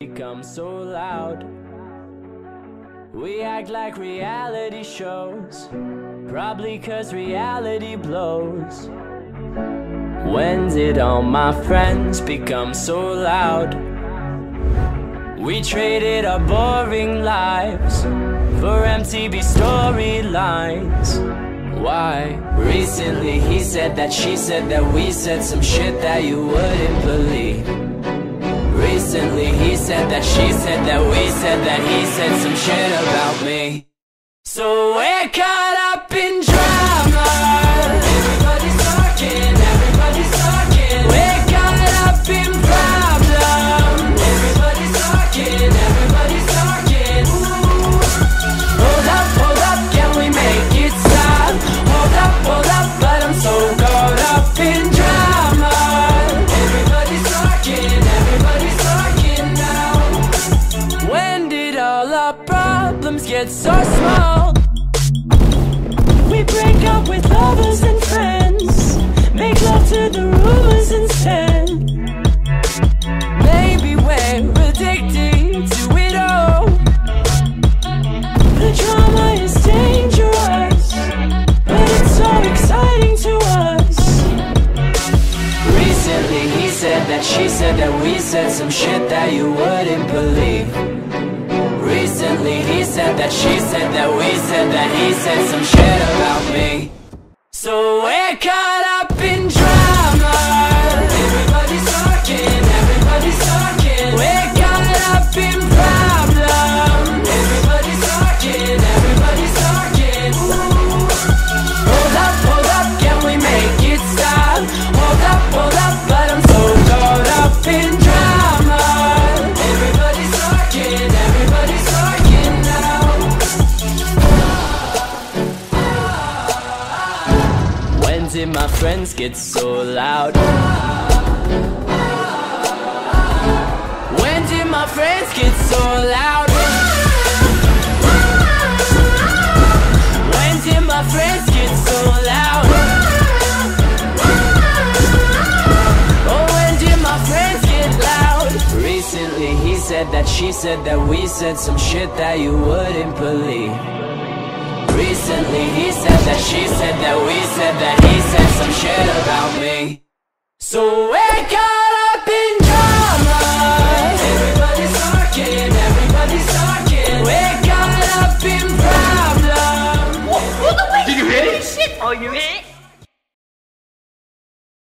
become so loud. We act like reality shows, probably cause reality blows. When did all my friends become so loud? We traded our boring lives for MTV storylines. Why? Recently he said that she said that we said some shit that you wouldn't believe. That she said that we said that he said some shit about me. So we're caught up problems get so small? We break up with lovers and friends, make love to the rumors instead. Maybe we're addicted to it all. The drama is dangerous, but it's so exciting to us. Recently, he said that she said that we said some shit that you wouldn't believe. Recently, he said that she said that we said that he said some shit about me. So we're up When did my friends get so loud? When did my friends get so loud? When did my friends get so loud? Oh, when did my friends get loud? Recently, he said that she said that we said some shit that you wouldn't believe. Recently he said that she said that we said that he said some shit about me. So it got up in drama. Everybody's talking, everybody's arguing It got up in problems Did you hear this shit? Oh, you